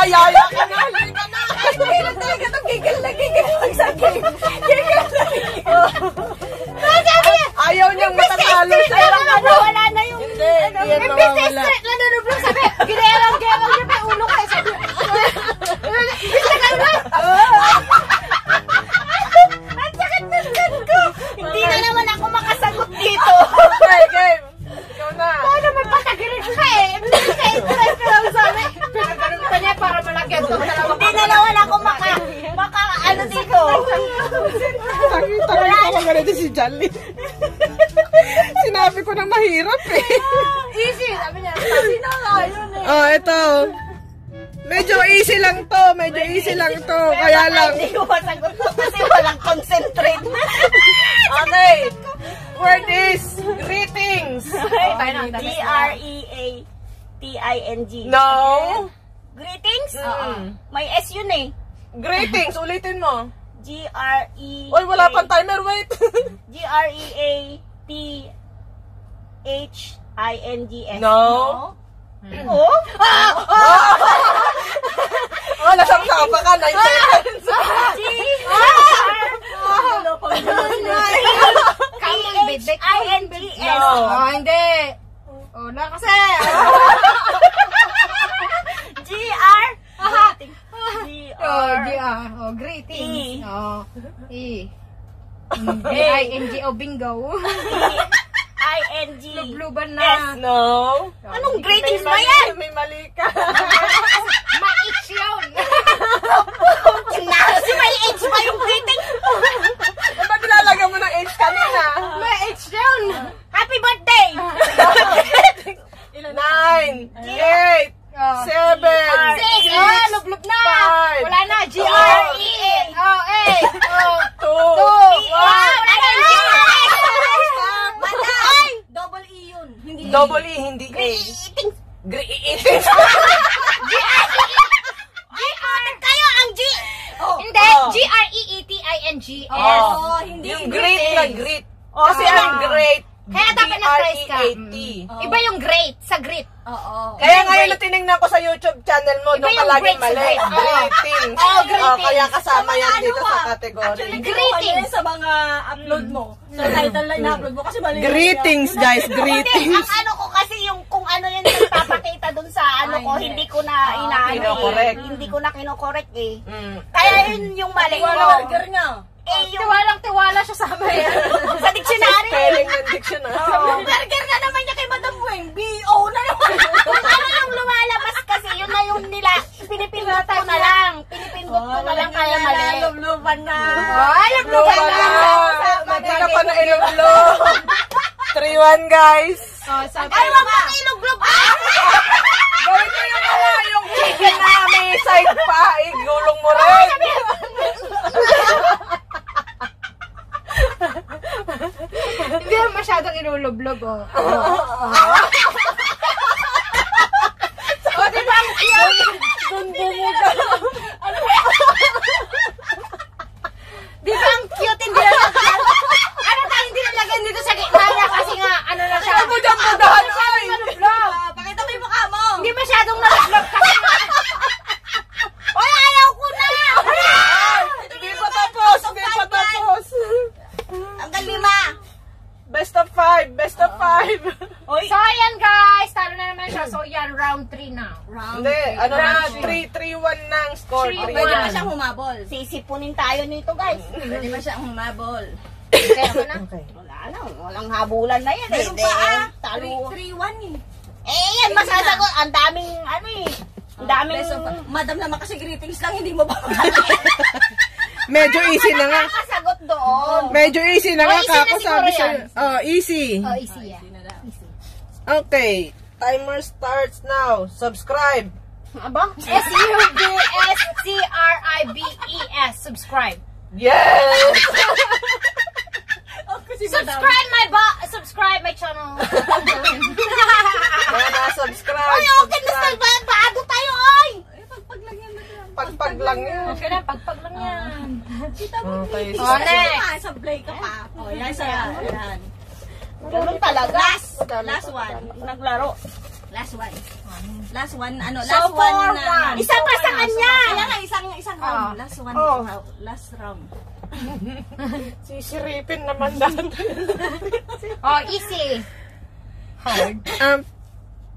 Niyayaya ka na. Halika na. Kailan talaga itong gigil na gigil pag sa game. Gigil na gigil. Niya, Ayaw niyang matatalo siya. Pero ano, wala na yung... Hindi, hindi yan Imbis na straight na nunublo, sabi, ginewang Mahirap eh. Easy, sabi niya. Kasi na nga yun eh. Oh, ito. Medyo easy lang to. Medyo easy lang to. Kaya lang. Hindi ko masagot to kasi walang concentrate. Okay. Word is greetings. G-R-E-A-T-I-N-G. No. Greetings? May S yun eh. Greetings. Ulitin mo. G-R-E... Uy, wala pang timer. Wait. G-R-E-A-T-H-I-N-G-S. No. Oh? Oh, lasang tapa ka. 9 seconds. T-H-I-N-G-S. No. hindi. Oh, na kasi. G-R. Oh, G-R. G ah. Oh, greetings. E. Oh, E. Mm, B-I-N-G-O, bingo. I-N-G. Lubluban na. No. Anong greetings May ba yan? May mali ka. Ma-itch yun. Kasi may H pa yung greeting. Ba't nilalagay mo ng H kanina? Ma-itch yun. Happy birthday! Nine, eight, Oh. seven, Six. Ah, lublub na. five, Wala na. G-R-E. Oh, A. Oh, two, two. Ah, one. wala na G-R-E. Manda! Ay! Double E yun. Hindi Double E, hindi A. Greetings. Greetings. G-R kayo ang G. Hindi. Oh. G-R-E-E-T-I-N-G-S. Oh. hindi Yung great na great. Kasi Ah. ang great. Kaya dapat na-price ka. G-R-E-A-T. Iba yung great sa grit. Oo. Kaya ngayon na tinignan ko sa YouTube channel mo, Iba doon yung ka sa mali. great. Oo. Greetings. Oh, greetings. Oh, kaya kasama yan Ano dito sa category. Actually, Greetings. greetings sa mga upload mo. Sa title na ina-upload mo kasi mali. Greetings, guys. Hindi, Greetings. ang ano ko kasi yung kung ano yan nagpapakita dun sa ano Ay, ko, hindi. hindi ko na Oo, inaano kinokorek. eh. Hindi ko na kinokorek eh. Mm. Kaya yun yung mali ko. Wala burger niya. Eh, yung Tiwalang tiwala siya sa amin. sa dictionary. Spelling ng dictionary. Yung burger na naman niya kay Madam Weng. B.O. na naman. Kung ano yung lumalabas kasi, yun na yung nila. Pinipindot ko na lang. Pinipindot ko na lang kaya mali. Lubluban na. Ay, Lupa naglugan na. na. Hindi ka pa na ilublo. 3-1, guys. Oh, sabi. Ay, wag mo iluglog. Ah! Gawin mo yung wala, yung chicken na may side pa. Igulong mo rin. Hindi masyadong inulublog, oh. O, di ba? Sumbungo ka. Di ba ang cute, hindi na Ano tayo hindi nalagyan dito sa gitna niya kasi nga, ano na siya. Ano mo dyan pudahan, ay? Nulublog. Ah, Pakita mo yung mukha mo. Hindi masyadong nulublog kasi nga. Oy, ayaw ko na. Hindi pa tapos. Hindi pa tapos. Hanggang lima. Best of five. Best of five. Oy, So, ayan guys, talo na naman siya. So, yan, round 3 na. Round. Hindi. Ano na? Three. 3-3-1 ng score. 3-1. Pwede ba siyang humabol? sisipunin tayo nito, guys. Pwede ba siyang humabol? Okay, ako na. Wala na, walang habulan na yan. Meron eh. pa ah. Talo. 3-1 eh. Eh, yan, masasagot. Ang daming, ano eh. Ang daming... Best of Madam naman kasi greetings lang, hindi mo ba? Medyo easy na nga. Nakakasagot doon. Medyo easy na Oh, nga. easy na Kako sabi sa'yo. Oh, easy. Oh, easy yan. Okay. Timer starts now. Subscribe. Aba? S-U-B-S-C-R-I-B-E-S. E Subscribe. Yes! Subscribe my ba subscribe my channel. Na, subscribe. Ay, okay na sa bago tayo, oy! Pagpag lang yan. okay na, pagpag lang yan. Okay. Oh, next. Ah, sa play ka pa. Oh, yan siya. Yan. Ganun talaga. Last. Last one. Naglaro. Last one. Ano, So, last one four, na. one. Isa pa sa kanya. so, Kaya nga, isang, isang Oh. round. Last one. Oh. Last round. Sisiripin naman dati. Oh, easy. Hard. um,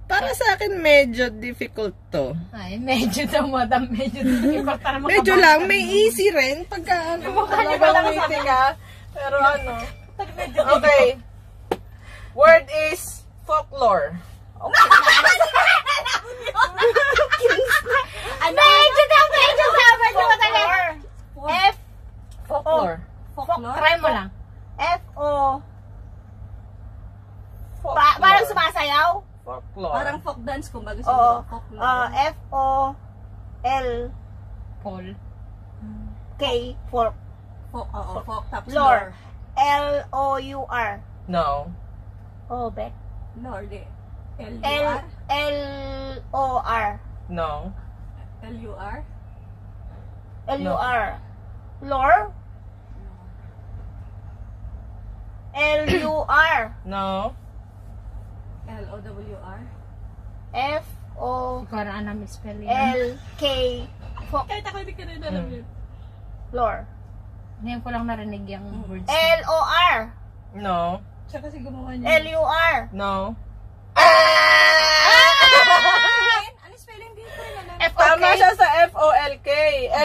para sa akin, medyo difficult to. Ay, medyo daw, madam. Medyo difficult para. Medyo lang, may easy rin. Pagka ano, talagang witty ka. Pero ano. Okay. Word is folklore. Ano? Medyo daw, medyo daw, medyo madali. F, Folklore. Folklore? Try mo lang. F-O. Pa- parang sumasayaw? Folklore. Parang folk dance kumbaga Oo. siguro. Folklore. Uh, F-O-L-K. Paul. For folk, oo, folk tapos lore. L-O-U-R. No. Oh, bet. Lore. di. L L-U-R? L-O-R. No. L-U-R? L-U-R. Lore? L-U-R. No. L-O-W-R? F-O-L-K. Ikaw na namin spelling. Kahit ako hindi ka rin alam yun. Lore. Ngayon ko lang narinig yung words. L-O-R. No. Siya kasi gumawa niya. L-U-R. No. Ano spelling dito? Wala. F-O-K. Tama siya sa F-O-L-K.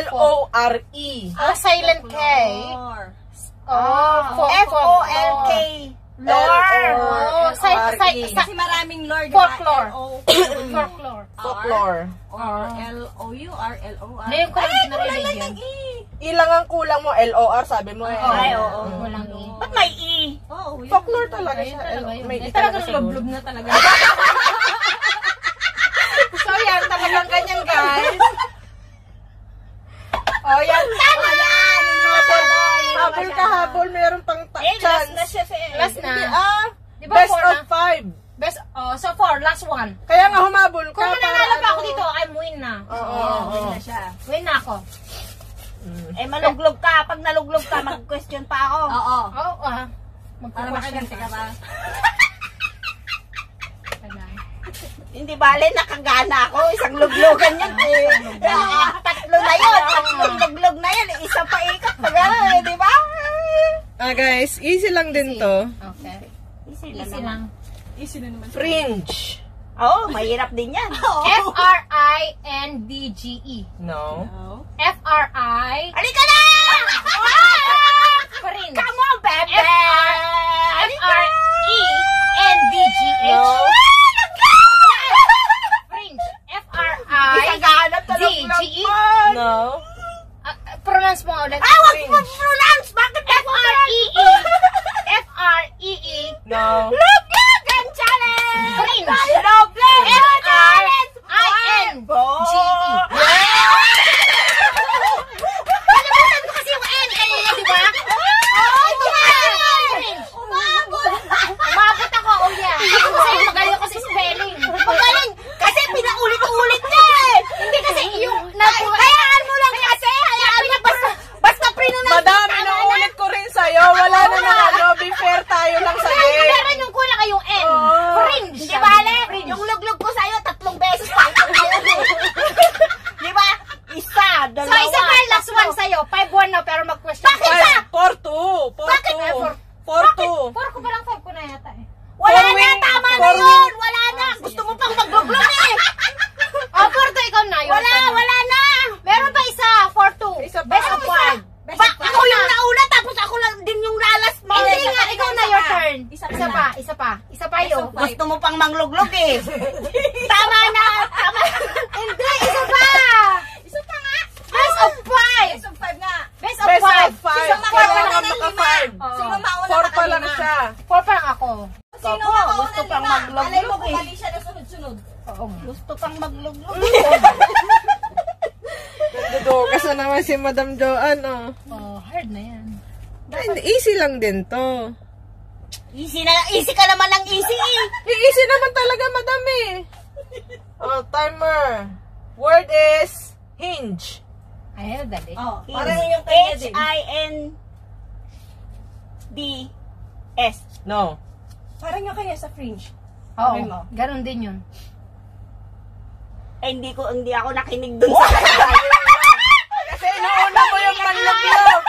L-O-R-E. Oh, silent K. Lore. Oh, folk-. Lore. Oh, si- si- si- Kasi maraming lore? Folklore. L-O- Folklore. Folklore. or L-O-U-R, L-O-R. Ngayon ko lang narinig yun. Ilang ang kulang mo? L-O-R, sabi mo eh. Ay, oo. Walang E. Ba't may E? Oh, yun. Folklore talaga siya. talaga. May E talaga siguro. lublob na talaga. So yan, talagang ganyan guys. oh yan. Tama habol ka habol, meron pang ta- Eh, last chance. na siya sa Last na. Ah, Di ba best four of na? five. Best, oh, so four, last one. Kaya nga humabol ka. Kung mananalo pa ako ano. dito, I'm win na. Oo, oo, oo. na siya. Win na ako. Eh, maluglog ka. Pag naluglog ka, mag-question pa ako. Oo. Oo, ah. Para makaganti ka ba? Hindi bale, nakagana ako. Isang luglogan yan eh. Eh, Tatlo na yun. Tatlong luglog na yan. Isa pa ikot eh, ba? Ah guys, easy lang din to. Okay. Easy, Easy lang. Easy na naman. Fringe. Oo, mahirap din yan. F-R-I-N-D-G-E. No. No. F-R-I. Halika na! Fringe. Come on, bebe! F-R-E-N-D-G-H. No. Fringe. F-R-I. Naghahanap ka ng D-G-E. vlog No. Pronounce mo ulit. Ah, wag mo pronounce! Bakit F-R-E-E. F-R-E-E. No. Luglogan 4-2. 4 ko palang 5 ko na yata eh. Wala na, tama na yun! Wala na! Ah, Gusto mo pang mag-vlog eh! Ah, oh, 4-2 ikaw na yun. Wala, wala na! Meron pa isa, 4-2. Isa Best of 1. Of 1. Ako yung nauna, tapos ako lang din yung lalas mo. Hindi nga, ikaw na your turn. Isa pa, isa pa. Isa pa yun. Gusto mo pang mangluglog eh. Tama na! Tama na! Hindi, isa pa! Isa pa nga! Best of 5! Best of 5 nga! Best of 5! Best of 5! Sino makakarap ng lima? Sino makakarap Four pa lang siya. 4 pa lang ako. Sino mauna gusto ng pang lima? magluglog Malay mo Kung eh. mali siya na sunod-sunod. Oo. Gusto pang magluglog. Dudukas na naman si Madam Joanne, oh. Oh, hard na yan. Ay, Easy lang din to. easy na, easy ka naman ng easy eh. Eh, Easy naman talaga, Madam eh. Oh, timer. Word is hinge. Ay, dali. Oh, parang yung kanya din. FDS. No. Parang yung kaya sa fringe. Oo, mo. ganun din yun. Eh, hindi ko, hindi ako nakinig dun sa Kasi nauna mo yung panlaglag.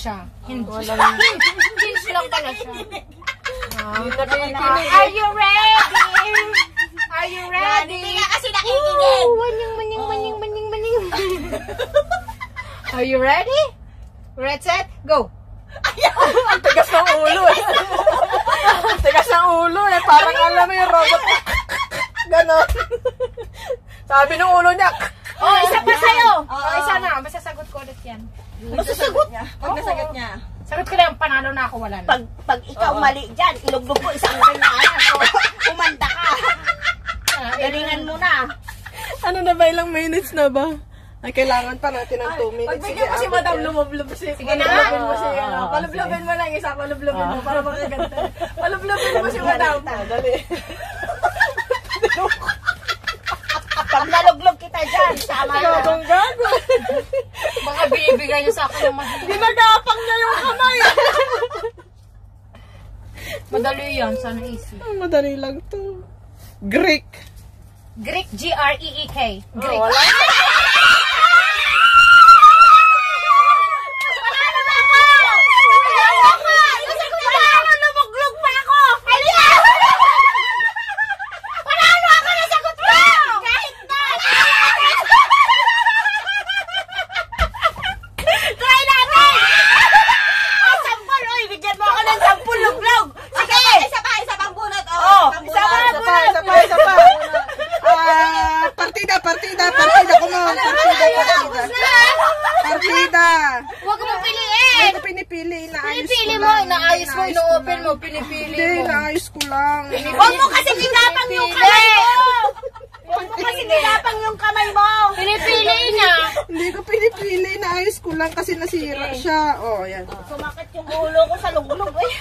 Siya. Hinge. Walang- Hinge. Hinge lang pala siya. Hindi. Are you ready? Are you ready? Hindi nga kasi nakikinig. Oh, manying, manying, manying, manying, manying. Are you ready? Red, set, go. Ang tigas ng ulo eh. Ang tigas ng ulo eh. Parang alam mo yung robot. Ganon. Sabi ng ulo niya. Oh, isa pa sa'yo. Oh, isa na. Masasagot ko ulit yan. Masasagot niya. Pag nasagot niya. Sagot ko lang, panalo na ako, wala na. Pag, pag ikaw mali dyan, iluglog mo isang ganyan. Umanda ka. Galingan mo na. Ano na ba? Ilang minutes na ba? Ay, kailangan pa natin ng 2 minutes. Pagbigyan mo si Madam lumublob siya. Sige na. Palublobin mo siya. Ah. Palublobin mo lang isa. Palublobin mo para makaganda. Palublobin mo si Madam. Dali. Pag naluglog kita dyan, sama na. Gagong gago. Baka binibigay niyo sa akin ng mahirap. Ginagapang niya yung kamay. Madali yan, sana easy. Madali lang to. Greek. Greek, G-R-E-E-K. Greek. wala. Lumuglog pa ako! Halika! Panalo ako na sagot mo! Kahit na! Try natin! Oh, sampol! Oy, bigyan mo ako ng sampul luglog! Sige! Isa pa, isa pang bunot! Oh, isa pa, Isa pa, isa pa, isa pa. Ah, partida, partida, partida. Come on, partida, partida. Partida. Huwag mo Hindi piliin! ko pinipili, inaayos Pinipili ko mo, lang. inaayos mo, Inaayos ino-open mo, pinipili Hindi, mo. inaayos ko lang. Huwag mo kasi nilapang yung kamay mo! Huwag mo kasi nilapang yung kamay mo! Pinipili niya. Hindi ko pinipili, inaayos ko lang kasi nasira siya. Oh, yan. Sumakit yung ulo ko sa luglog eh.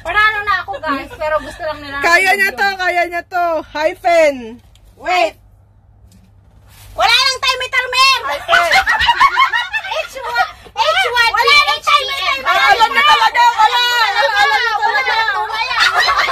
Panalo na ako guys, pero gusto lang nila. Kaya niya to, kaya niya to. Hyphen. Wait. Wala lang timer, timer! H1, H1, Wala lang timer, timer! Alam na talaga! Alam na talaga!